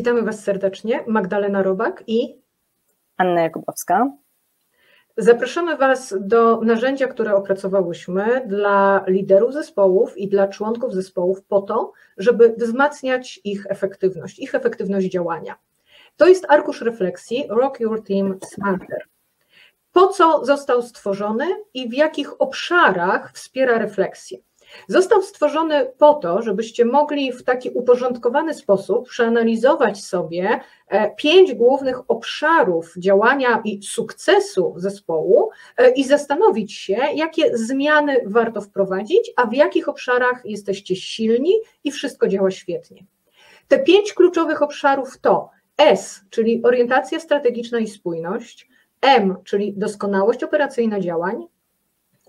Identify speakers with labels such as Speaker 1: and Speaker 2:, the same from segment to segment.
Speaker 1: Witamy Was serdecznie. Magdalena Robak i
Speaker 2: Anna Jakubowska.
Speaker 1: Zapraszamy Was do narzędzia, które opracowałyśmy dla liderów zespołów i dla członków zespołów po to, żeby wzmacniać ich efektywność, ich efektywność działania. To jest arkusz refleksji Rock Your Team Smarter. Po co został stworzony i w jakich obszarach wspiera refleksję? Został stworzony po to, żebyście mogli w taki uporządkowany sposób przeanalizować sobie e, pięć głównych obszarów działania i sukcesu zespołu e, i zastanowić się, jakie zmiany warto wprowadzić, a w jakich obszarach jesteście silni i wszystko działa świetnie. Te pięć kluczowych obszarów to S, czyli orientacja strategiczna i spójność, M, czyli doskonałość operacyjna działań,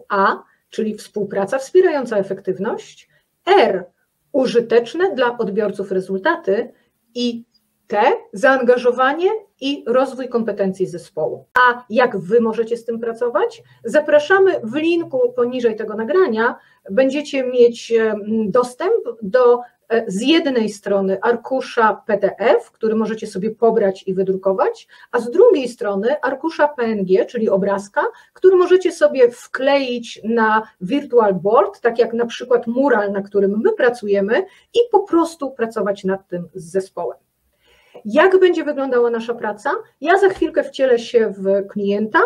Speaker 1: A, czyli współpraca wspierająca efektywność, R, użyteczne dla odbiorców rezultaty i T, zaangażowanie i rozwój kompetencji zespołu. A jak Wy możecie z tym pracować? Zapraszamy w linku poniżej tego nagrania. Będziecie mieć dostęp do z jednej strony arkusza PDF, który możecie sobie pobrać i wydrukować, a z drugiej strony arkusza PNG, czyli obrazka, który możecie sobie wkleić na virtual board, tak jak na przykład mural, na którym my pracujemy i po prostu pracować nad tym z zespołem. Jak będzie wyglądała nasza praca? Ja za chwilkę wcielę się w klienta,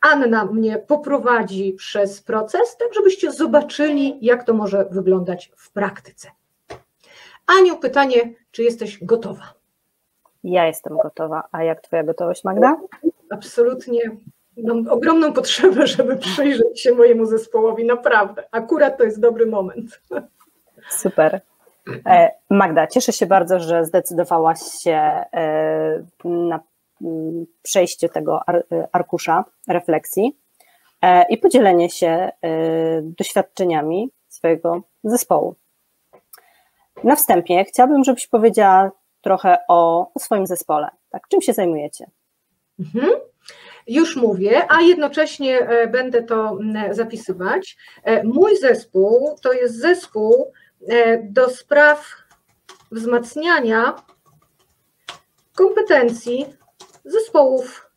Speaker 1: Anna mnie poprowadzi przez proces, tak żebyście zobaczyli, jak to może wyglądać w praktyce. Aniu, pytanie, czy jesteś gotowa?
Speaker 2: Ja jestem gotowa. A jak Twoja gotowość, Magda?
Speaker 1: Absolutnie. Mam ogromną potrzebę, żeby przyjrzeć się mojemu zespołowi, naprawdę. Akurat to jest dobry moment.
Speaker 2: Super. E, Magda, cieszę się bardzo, że zdecydowałaś się e, na mm, przejście tego arkusza refleksji e, i podzielenie się doświadczeniami swojego zespołu. Na wstępie chciałabym, żebyś powiedziała trochę o, swoim zespole. Tak, czym się zajmujecie?
Speaker 1: Mhm. Już mówię, a jednocześnie e, będę to zapisywać. E, mój zespół to jest zespół e, do spraw wzmacniania kompetencji zespołów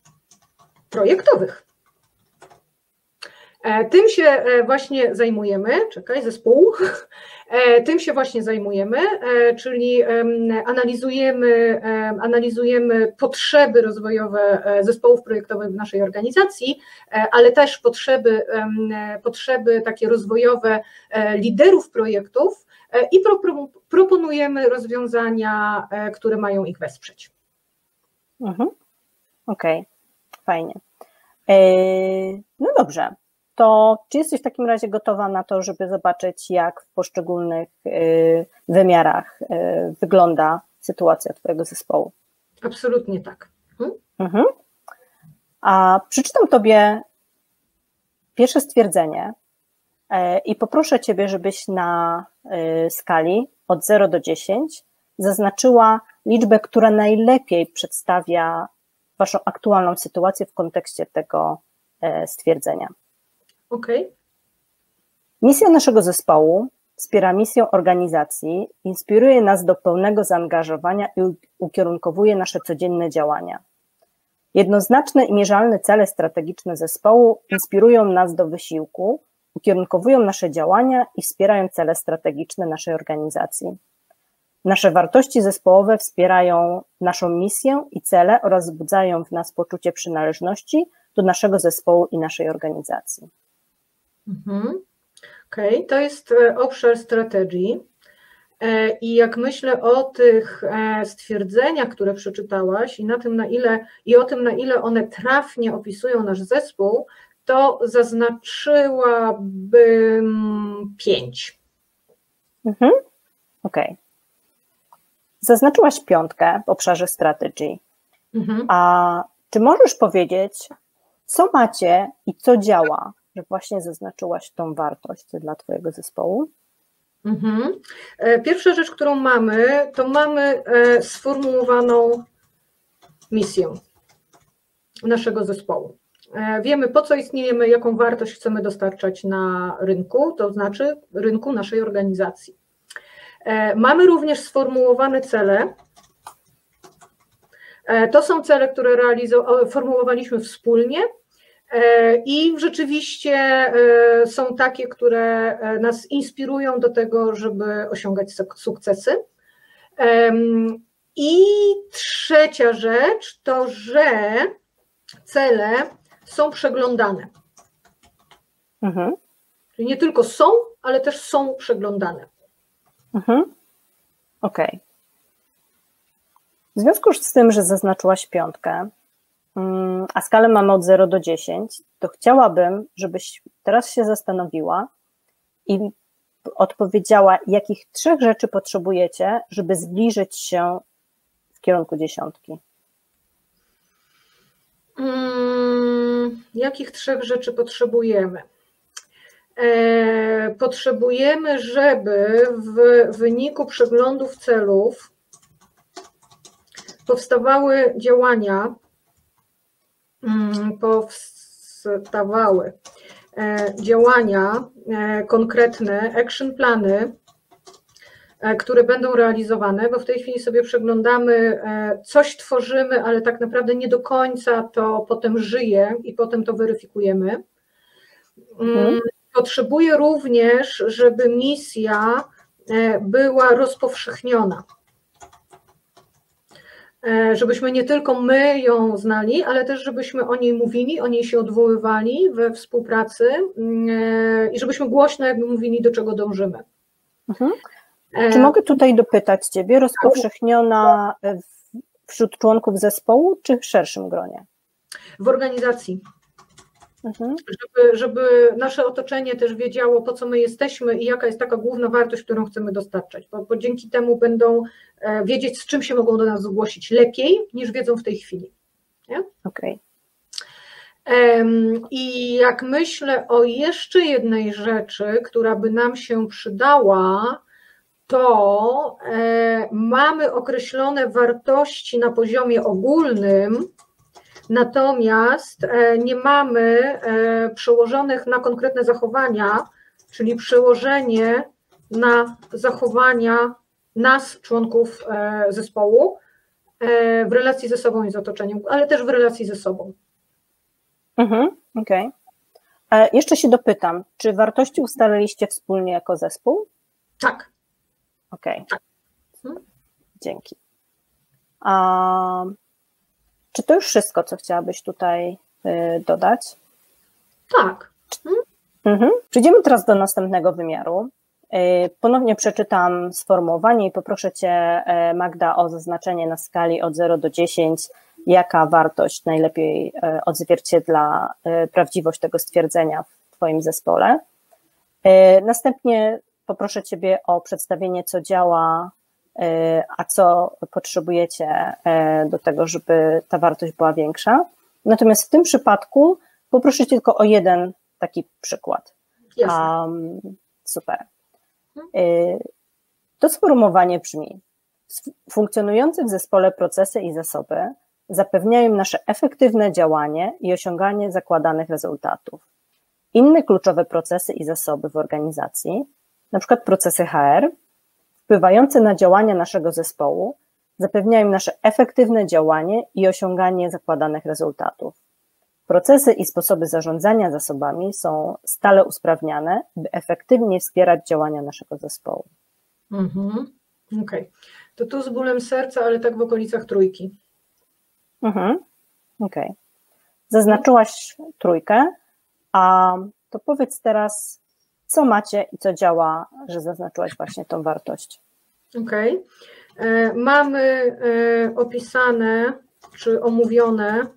Speaker 1: projektowych. Tym się właśnie zajmujemy. Czekaj, zespół. E, tym się właśnie zajmujemy, e, czyli analizujemy, analizujemy potrzeby rozwojowe e, zespołów projektowych w naszej organizacji, ale też potrzeby, potrzeby takie rozwojowe liderów projektów i proponujemy rozwiązania, które mają ich wesprzeć.
Speaker 2: Mhm. Okej, okay. fajnie. No dobrze, to czy jesteś w takim razie gotowa na to, żeby zobaczyć, jak w poszczególnych y, wymiarach y, wygląda sytuacja Twojego zespołu?
Speaker 1: Absolutnie tak.
Speaker 2: Mhm. Mhm. A przeczytam Tobie pierwsze stwierdzenie y, i poproszę Ciebie, żebyś na skali od 0 do 10 zaznaczyła liczbę, która najlepiej przedstawia Waszą aktualną sytuację w kontekście tego stwierdzenia.
Speaker 1: Okay.
Speaker 2: Misja naszego zespołu wspiera misję organizacji, inspiruje nas do pełnego zaangażowania i ukierunkowuje nasze codzienne działania. Jednoznaczne i mierzalne cele strategiczne zespołu inspirują nas do wysiłku, ukierunkowują nasze działania i wspierają cele strategiczne naszej organizacji. Nasze wartości zespołowe wspierają naszą misję i cele oraz wzbudzają w nas poczucie przynależności do naszego zespołu i naszej organizacji.
Speaker 1: Mhm. Okej, okay. to jest e, obszar strategii. E, I jak myślę o tych e, stwierdzeniach, które przeczytałaś i na tym, na ile i o tym, na ile one trafnie opisują nasz zespół, to zaznaczyłabym pięć.
Speaker 2: Mhm. Okej. Okay. Zaznaczyłaś piątkę w obszarze strategii. Mhm. A czy możesz powiedzieć, co macie i co działa że właśnie zaznaczyłaś tą wartość dla Twojego zespołu?
Speaker 1: Mhm. E, pierwsza rzecz, którą mamy, to mamy e, sformułowaną misję naszego zespołu. E, wiemy, po co istniejemy, jaką wartość chcemy dostarczać na rynku, to znaczy rynku naszej organizacji. Mamy również sformułowane cele To są cele, które formułowaliśmy wspólnie i rzeczywiście są takie, które nas inspirują do tego, żeby osiągać sukcesy. I trzecia rzecz to, że cele są przeglądane. Mhm. Czyli nie tylko są, ale też są przeglądane.
Speaker 2: Mhm. Okej. Okay. W związku z tym, że zaznaczyłaś piątkę, a skalę mamy od 0 do 10, to chciałabym, żebyś teraz się zastanowiła i odpowiedziała, jakich trzech rzeczy potrzebujecie, żeby zbliżyć się w kierunku dziesiątki.
Speaker 1: Hmm, jakich trzech rzeczy potrzebujemy? E, potrzebujemy, żeby w wyniku przeglądów celów powstawały działania, mm, powstawały e, działania e, konkretne, action plany, które będą realizowane, bo w tej chwili sobie przeglądamy, coś tworzymy, ale tak naprawdę nie do końca to potem żyje i potem to weryfikujemy. Mhm. Mm, Potrzebuje również, żeby misja e, była rozpowszechniona. E, żebyśmy nie tylko my ją znali, ale też żebyśmy o niej mówili, o niej się odwoływali we współpracy mm, e, i żebyśmy głośno jakby mówili, do czego dążymy.
Speaker 2: Mhm. Czy mogę tutaj dopytać Ciebie, rozpowszechniona wśród członków zespołu, czy w szerszym gronie?
Speaker 1: W organizacji. Mhm. Żeby, żeby nasze otoczenie też wiedziało, po co my jesteśmy i jaka jest taka główna wartość, którą chcemy dostarczać, bo, bo dzięki temu będą e, wiedzieć, z czym się mogą do nas zgłosić lepiej, niż wiedzą w tej chwili.
Speaker 2: Okej. Okay.
Speaker 1: I jak myślę o jeszcze jednej rzeczy, która by nam się przydała, to e, mamy określone wartości na poziomie ogólnym, Natomiast e, nie mamy e, przełożonych na konkretne zachowania, czyli przełożenie na zachowania nas, członków e, zespołu, w relacji ze sobą i z otoczeniem, ale też w relacji ze sobą.
Speaker 2: Mhm, okej. Okay. Jeszcze się dopytam, czy wartości ustaliliście wspólnie jako zespół?
Speaker 1: Tak.
Speaker 2: Okej. Okay. Tak. Mhm. Dzięki. Um, czy to już wszystko, co chciałabyś tutaj y, dodać?
Speaker 1: Tak.
Speaker 2: Mhm. Przejdziemy teraz do następnego wymiaru. Y, ponownie przeczytam sformułowanie i poproszę Cię, y, Magda, o zaznaczenie na skali od 0 do 10, jaka wartość najlepiej odzwierciedla prawdziwość tego stwierdzenia w Twoim zespole. Następnie poproszę Ciebie o przedstawienie, co działa E, a co potrzebujecie e, do tego, żeby ta wartość była większa. Natomiast w tym przypadku poproszę tylko o jeden taki przykład. Um, super. E, to sformułowanie brzmi: Funkcjonujące w zespole procesy i zasoby zapewniają nasze efektywne działanie i osiąganie zakładanych rezultatów. Inne kluczowe procesy i zasoby w organizacji, na przykład procesy HR, wpływające na działania naszego zespołu, zapewniają nasze efektywne działanie i osiąganie zakładanych rezultatów. Procesy i sposoby zarządzania zasobami są stale usprawniane, by efektywnie wspierać działania naszego zespołu.
Speaker 1: Mhm. Okej. Okay. To tu z bólem serca, ale tak w okolicach trójki.
Speaker 2: Mhm. Okej. Okay. Zaznaczyłaś trójkę, a to powiedz teraz, co macie i co działa, że zaznaczyłaś właśnie tą wartość.
Speaker 1: Okej. Okay. E, mamy e, opisane czy omówione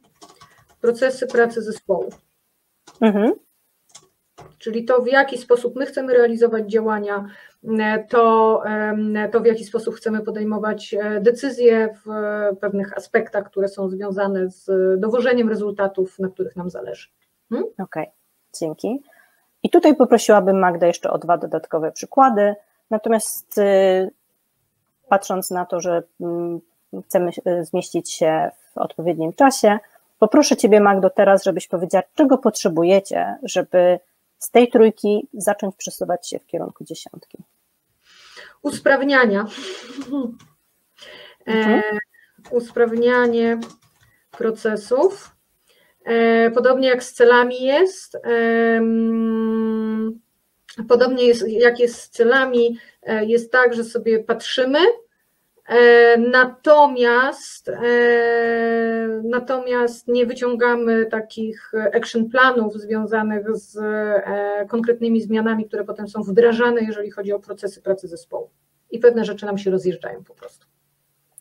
Speaker 1: procesy pracy zespołu. Mhm. Czyli to, w jaki sposób my chcemy realizować działania, e, to, to w jaki sposób chcemy podejmować decyzje w pewnych aspektach, które są związane z dowożeniem rezultatów, na których nam zależy.
Speaker 2: Hmm? Okej, okay. dzięki. I tutaj poprosiłabym Magdę jeszcze o dwa dodatkowe przykłady. Natomiast y, patrząc na to, że mm, chcemy y, zmieścić się w odpowiednim czasie, poproszę Ciebie, Magdo, teraz, żebyś powiedziała, czego potrzebujecie, żeby z tej trójki zacząć przesuwać się w kierunku dziesiątki.
Speaker 1: Usprawniania. Mhm. E, usprawnianie procesów. Podobnie jak z celami jest. Podobnie jest, jak jest z celami, jest tak, że sobie patrzymy, E, natomiast, e, natomiast nie wyciągamy takich action planów związanych z e, konkretnymi zmianami, które potem są wdrażane, jeżeli chodzi o procesy pracy zespołu. I pewne rzeczy nam się rozjeżdżają po prostu.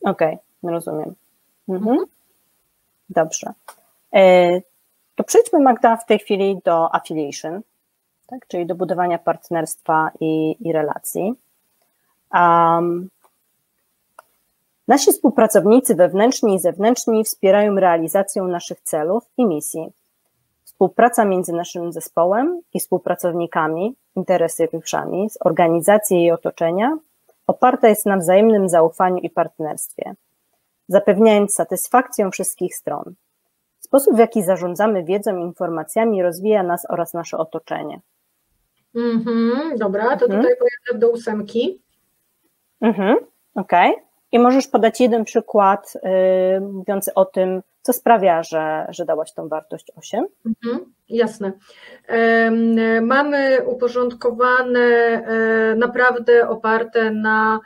Speaker 2: Okej, okay, rozumiem. Mhm. Dobrze. To przejdźmy, Magda, w tej chwili do affiliation, tak? czyli do budowania partnerstwa i, i relacji. Um, Nasi współpracownicy wewnętrzni i zewnętrzni wspierają realizację naszych celów i misji. Współpraca między naszym zespołem i współpracownikami, interesariuszami z organizacji i otoczenia oparta jest na wzajemnym zaufaniu i partnerstwie, zapewniając satysfakcję wszystkich stron. Sposób, w jaki zarządzamy wiedzą i informacjami, rozwija nas oraz nasze otoczenie.
Speaker 1: Mhm, dobra, to mhm. tutaj pojadę do ósemki.
Speaker 2: Mhm, okej. Okay. I możesz podać jeden przykład yy, mówiący o tym, co sprawia, że, że dałaś tą wartość 8?
Speaker 1: Mhm, jasne. Mamy uporządkowane, e, naprawdę oparte na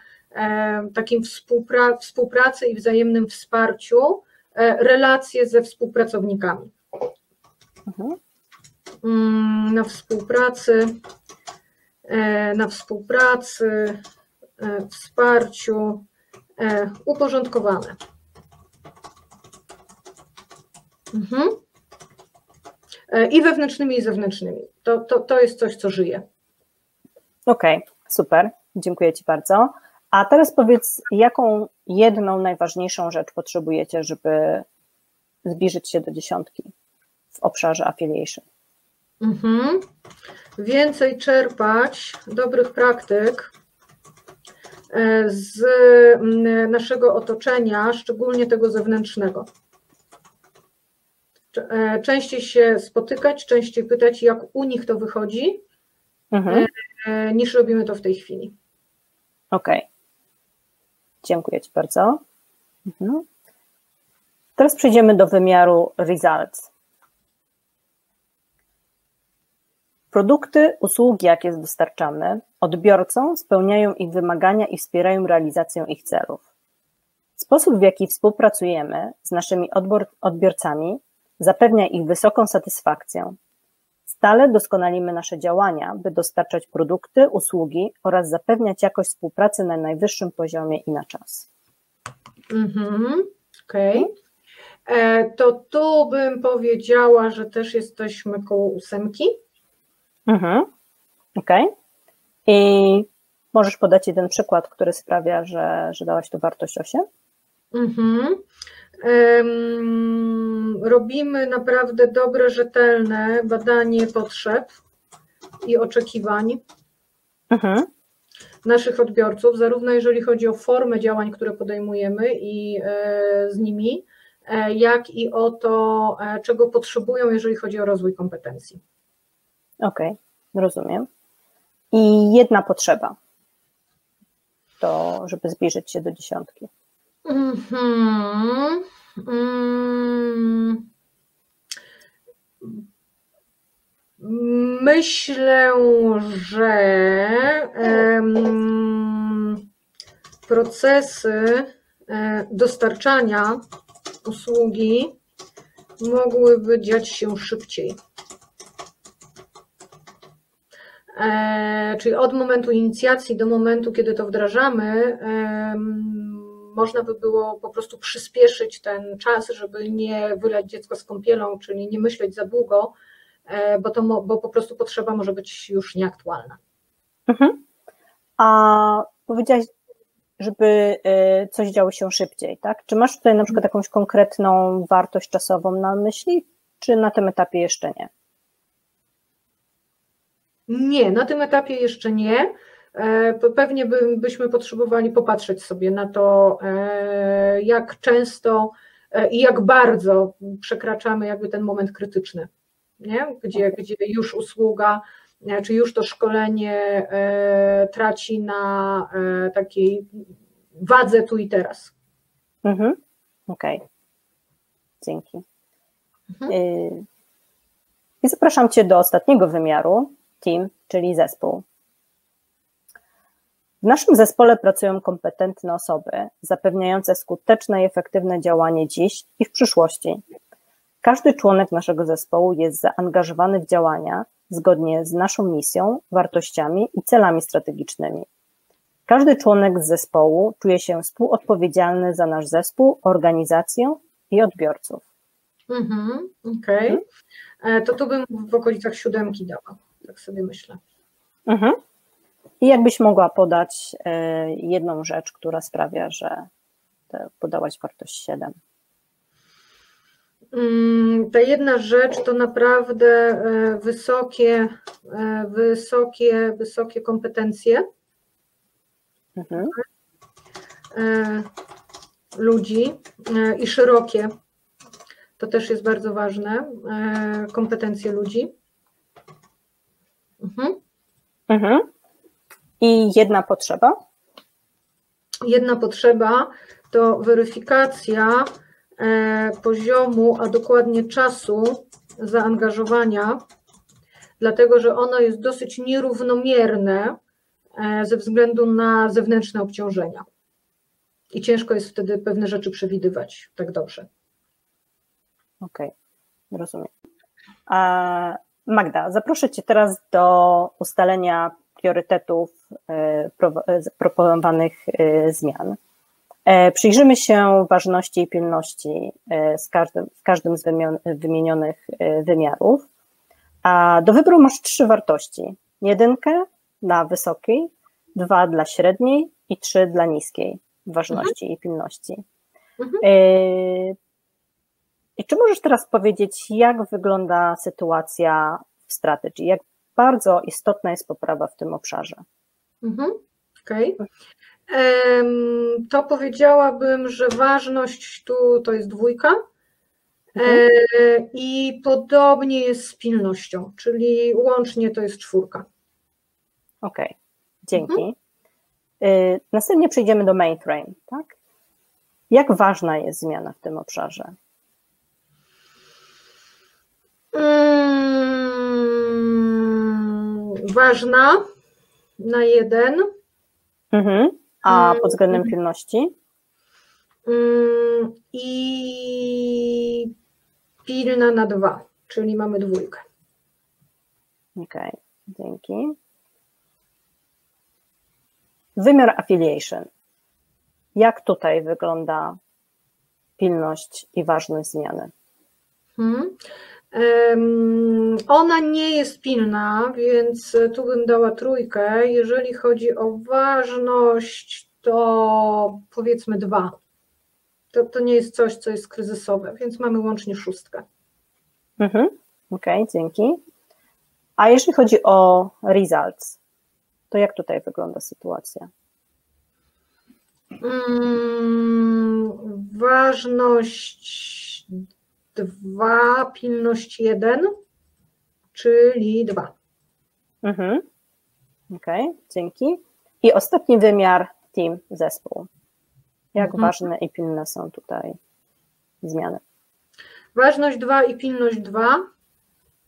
Speaker 1: takim współpra współpracy i wzajemnym wsparciu e, relacje ze współpracownikami. Mhm. Mm, na współpracy, e, na współpracy, wsparciu, E, uporządkowane. Mhm. E, I wewnętrznymi, i zewnętrznymi. To, to, to jest coś, co żyje.
Speaker 2: Okej, okay, super. Dziękuję Ci bardzo. A teraz powiedz, jaką jedną najważniejszą rzecz potrzebujecie, żeby zbliżyć się do dziesiątki w obszarze affiliation?
Speaker 1: Mhm. Więcej czerpać dobrych praktyk E, z naszego otoczenia, szczególnie tego zewnętrznego. E, częściej się spotykać, częściej pytać, jak u nich to wychodzi, mhm. E, niż robimy to w tej chwili.
Speaker 2: Okej. Okay. Dziękuję Ci bardzo. Mhm. Teraz przejdziemy do wymiaru results. Produkty, usługi, jakie dostarczamy, odbiorcom spełniają ich wymagania i wspierają realizację ich celów. Sposób, w jaki współpracujemy z naszymi odbiorcami, zapewnia ich wysoką satysfakcję. Stale doskonalimy nasze działania, by dostarczać produkty, usługi oraz zapewniać jakość współpracy na najwyższym poziomie i na czas.
Speaker 1: Mhm, okej. Okay. E, to tu bym powiedziała, że też jesteśmy koło ósemki.
Speaker 2: Mhm. Okej. Okay. I możesz podać jeden przykład, który sprawia, że, że dałaś tu wartość 8? Mhm.
Speaker 1: Robimy naprawdę dobre, rzetelne badanie potrzeb i oczekiwań mhm. naszych odbiorców, zarówno jeżeli chodzi o formę działań, które podejmujemy i e, z nimi, e, jak i o to, e, czego potrzebują, jeżeli chodzi o rozwój kompetencji.
Speaker 2: Okej, okay, rozumiem. I jedna potrzeba, to żeby zbliżyć się do dziesiątki. Mm-hmm. Mm.
Speaker 1: Myślę, że procesy e, dostarczania usługi mogłyby dziać się szybciej. E, czyli od momentu inicjacji do momentu, kiedy to wdrażamy, można by było po prostu przyspieszyć ten czas, żeby nie wylać dziecko z kąpielą, czyli nie myśleć za długo, e, bo, to, bo po prostu potrzeba może być już nieaktualna.
Speaker 2: Mhm. A powiedziałaś, żeby e, coś działo się szybciej, tak? Czy masz tutaj na przykład jakąś konkretną wartość czasową na myśli, czy na tym etapie jeszcze nie?
Speaker 1: Nie, na tym etapie jeszcze nie. E, pewnie by, byśmy potrzebowali popatrzeć sobie na to, e, jak często e, i jak bardzo przekraczamy jakby ten moment krytyczny, nie? Gdzie, gdzie już usługa, czy już to szkolenie traci na takiej wadze tu i teraz.
Speaker 2: Mhm. Okej. Okay. Dzięki. Mhm. Y, I zapraszam Cię do ostatniego wymiaru, team, czyli zespół. W naszym zespole pracują kompetentne osoby, zapewniające skuteczne i efektywne działanie dziś i w przyszłości. Każdy członek naszego zespołu jest zaangażowany w działania zgodnie z naszą misją, wartościami i celami strategicznymi. Każdy członek z zespołu czuje się współodpowiedzialny za nasz zespół, organizację i odbiorców.
Speaker 1: Mhm, Okej. Okay. Mhm. To tu bym w okolicach siódemki dała, tak sobie myślę. Mhm.
Speaker 2: I jakbyś mogła podać e, jedną rzecz, która sprawia, że podałaś wartość 7?
Speaker 1: Mm, ta jedna rzecz to naprawdę e, wysokie, e, wysokie, wysokie kompetencje mhm. ludzi i szerokie. To też jest bardzo ważne. Kompetencje ludzi.
Speaker 2: Mhm. Mhm. I jedna potrzeba?
Speaker 1: Jedna potrzeba to weryfikacja e, poziomu, a dokładnie czasu zaangażowania, dlatego że ono jest dosyć nierównomierne e, ze względu na zewnętrzne obciążenia. I ciężko jest wtedy pewne rzeczy przewidywać tak dobrze.
Speaker 2: Okej, okay, rozumiem. Magda, zaproszę Cię teraz do ustalenia priorytetów e, e, proponowanych e, zmian. Przyjrzymy się ważności i pilności z każdym, w każdym z wymienionych wymiarów. A do wyboru masz trzy wartości. Jedynkę dla wysokiej, dwa dla średniej i trzy dla niskiej ważności mhm. i pilności. Mhm. I czy możesz teraz powiedzieć, jak wygląda sytuacja w strategii? Jak bardzo istotna jest poprawa w tym obszarze.
Speaker 1: Mhm. Okej. Okay. To powiedziałabym, że ważność tu to jest dwójka. Mhm. E, I podobnie jest z pilnością, czyli łącznie to jest czwórka.
Speaker 2: Okej, okay. dzięki. Mhm. Następnie przejdziemy do mainframe, tak? Jak ważna jest zmiana w tym obszarze?
Speaker 1: Ważna na jeden.
Speaker 2: Mhm. A mm. pod względem pilności?
Speaker 1: Mm, I pilna na dwa, czyli mamy dwójkę.
Speaker 2: Okej, okay. dzięki. Wymiar affiliation. Jak tutaj wygląda pilność i ważność zmiany? Hmm.
Speaker 1: Ona nie jest pilna, więc tu bym dała trójkę. Jeżeli chodzi o ważność, to powiedzmy dwa. To, to nie jest coś, co jest kryzysowe, więc mamy łącznie szóstkę.
Speaker 2: Mhm. Okej, okay, dzięki. A jeżeli chodzi o results, to jak tutaj wygląda sytuacja?
Speaker 1: Hmm, ważność dwa, pilność jeden, czyli dwa.
Speaker 2: Mhm. Okej, okay, dzięki. I ostatni wymiar team, zespół. Jak mhm. ważne i pilne są tutaj zmiany?
Speaker 1: Ważność dwa i pilność dwa,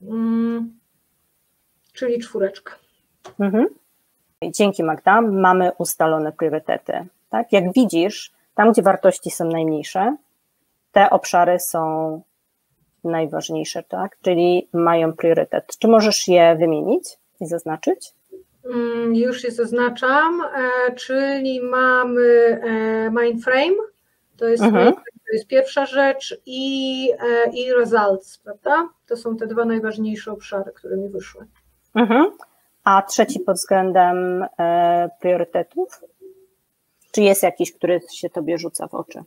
Speaker 1: mm, czyli czwóreczka. Mhm.
Speaker 2: Dzięki Magda, mamy ustalone priorytety. Tak? Jak widzisz, tam gdzie wartości są najmniejsze, te obszary są najważniejsze, tak? Czyli mają priorytet. Czy możesz je wymienić i zaznaczyć?
Speaker 1: Mm, już je zaznaczam, e, czyli mamy e, mainframe, to jest, mhm. to jest pierwsza rzecz i, e, i results, prawda? To są te dwa najważniejsze obszary, które mi wyszły.
Speaker 2: Mhm. A trzeci pod względem priorytetów? Czy jest jakiś, który się tobie rzuca w oczy?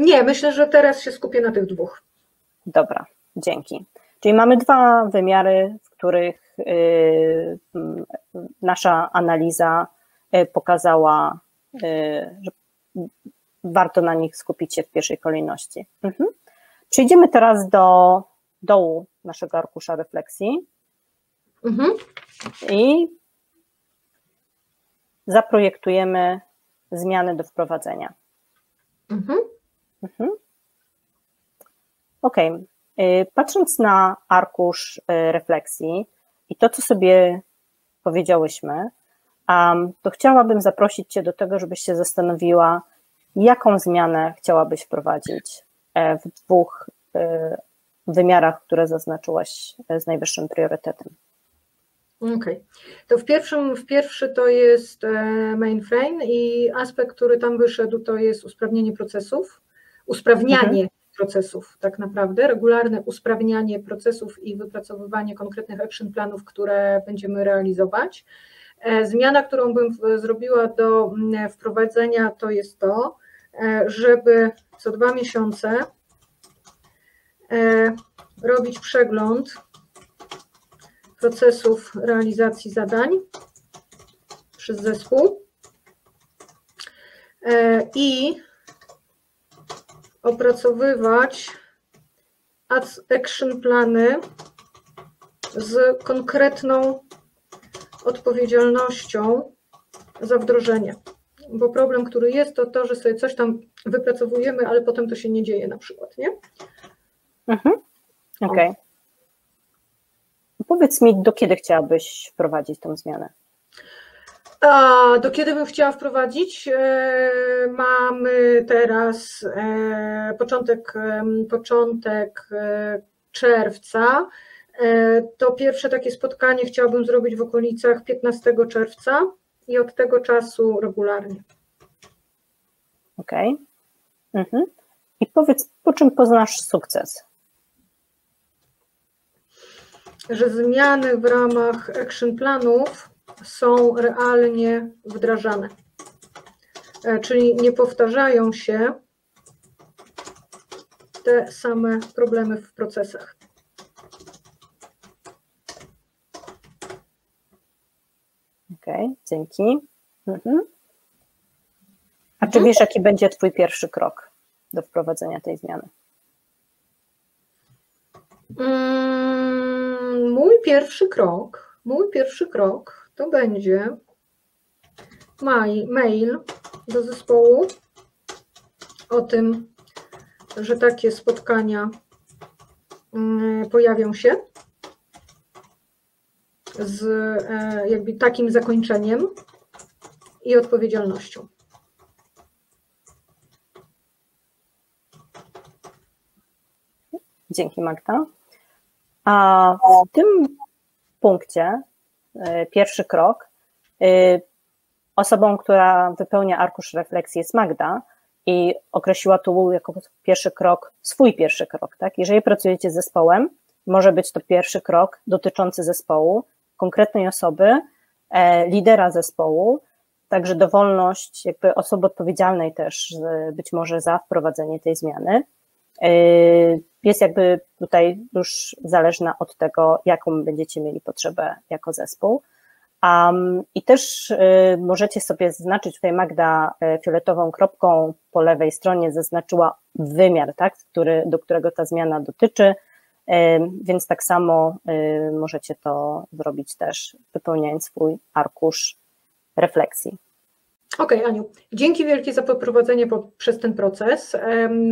Speaker 1: Nie, myślę, że teraz się skupię na tych dwóch.
Speaker 2: Dobra, dzięki. Czyli mamy dwa wymiary, w których y, nasza analiza y, pokazała, y, że warto na nich skupić się w pierwszej kolejności. Mhm. Przejdziemy teraz do dołu naszego arkusza refleksji mhm. i zaprojektujemy zmiany do wprowadzenia. Mhm. Mhm. Okej. Okay. Patrząc na arkusz y, refleksji i to, co sobie powiedziałyśmy, to chciałabym zaprosić Cię do tego, żebyś się zastanowiła, jaką zmianę chciałabyś wprowadzić e, w dwóch y, wymiarach, które zaznaczyłaś e, z najwyższym priorytetem.
Speaker 1: Okej. Okay. To w pierwszym, w pierwszy to jest e, mainframe i aspekt, który tam wyszedł, to jest usprawnienie procesów, usprawnianie mhm. procesów tak naprawdę, regularne usprawnianie procesów i wypracowywanie konkretnych action planów, które będziemy realizować. E, zmiana, którą bym zrobiła do wprowadzenia, to jest to, żeby co dwa miesiące robić przegląd procesów realizacji zadań przez zespół e, i opracowywać action plany z konkretną odpowiedzialnością za wdrożenie. Bo problem, który jest, to to, że sobie coś tam wypracowujemy, ale potem to się nie dzieje na przykład, nie?
Speaker 2: Mhm. Okej. Okay. Powiedz mi, do kiedy chciałabyś wprowadzić tę zmianę?
Speaker 1: A do kiedy bym chciała wprowadzić? E, mamy teraz e, początek, początek e, czerwca. To pierwsze takie spotkanie chciałabym zrobić w okolicach 15 czerwca i od tego czasu regularnie.
Speaker 2: Okej. Okay. Mhm. I powiedz, po czym poznasz sukces?
Speaker 1: że zmiany w ramach action planów są realnie wdrażane. E, czyli nie powtarzają się te same problemy w procesach.
Speaker 2: Okej, okay, dzięki. Mhm. A czy mhm. wiesz, jaki będzie Twój pierwszy krok do wprowadzenia tej zmiany?
Speaker 1: Mm, mój pierwszy krok, mój pierwszy krok to będzie mail do zespołu o tym, że takie spotkania mm, pojawią się z e, jakby takim zakończeniem i odpowiedzialnością.
Speaker 2: Dzięki Magda. A w tym punkcie, pierwszy krok, e, osobą, która wypełnia arkusz refleksji jest Magda i określiła tu jako pierwszy krok swój pierwszy krok. Tak? Jeżeli pracujecie z zespołem, może być to pierwszy krok dotyczący zespołu, konkretnej osoby, e, lidera zespołu, także dowolność jakby osoby odpowiedzialnej też być może za wprowadzenie tej zmiany jest jakby tutaj już zależna od tego, jaką będziecie mieli potrzebę jako zespół. Um, I też y, możecie sobie zaznaczyć, tutaj Magda y, fioletową kropką po lewej stronie zaznaczyła wymiar, tak, który, do którego ta zmiana dotyczy, y, więc tak samo y, możecie to zrobić też wypełniając swój arkusz refleksji.
Speaker 1: Okej, okay, Aniu, dzięki wielkie za poprowadzenie po, przez ten proces.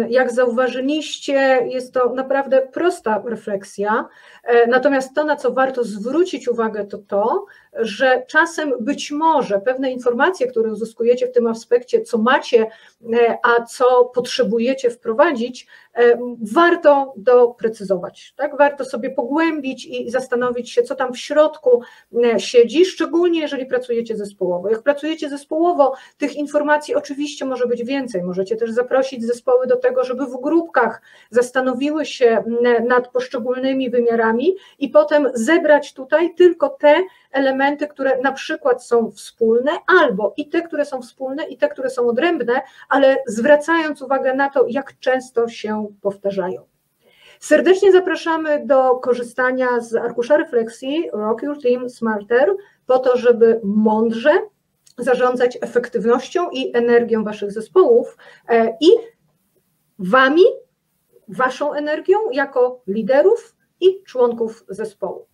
Speaker 1: Jak zauważyliście, jest to naprawdę prosta refleksja, e, natomiast to, na co warto zwrócić uwagę, to to, że czasem być może pewne informacje, które uzyskujecie w tym aspekcie, co macie, e, a co potrzebujecie wprowadzić, e, warto doprecyzować. Tak? Warto sobie pogłębić i zastanowić się, co tam w środku siedzi, szczególnie jeżeli pracujecie zespołowo. Jak pracujecie zespołowo, tych informacji oczywiście może być więcej. Możecie też zaprosić zespoły do tego, żeby w grupkach zastanowiły się nad poszczególnymi wymiarami i potem zebrać tutaj tylko te elementy, które na przykład są wspólne, albo i te, które są wspólne, i te, które są odrębne, ale zwracając uwagę na to, jak często się powtarzają. Serdecznie zapraszamy do korzystania z arkusza refleksji Rock Your Team Smarter po to, żeby mądrze zarządzać efektywnością i energią waszych zespołów e, i wami, waszą energią jako liderów i członków zespołu.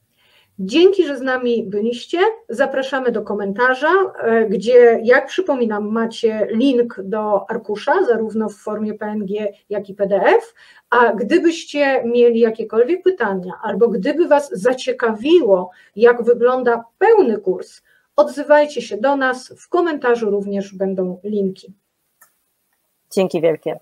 Speaker 1: Dzięki, że z nami byliście. Zapraszamy do komentarza, e, gdzie, jak przypominam, macie link do arkusza, zarówno w formie PNG, jak i PDF. A gdybyście mieli jakiekolwiek pytania, albo gdyby Was zaciekawiło, jak wygląda pełny kurs, odzywajcie się do nas. W komentarzu również będą linki.
Speaker 2: Dzięki wielkie.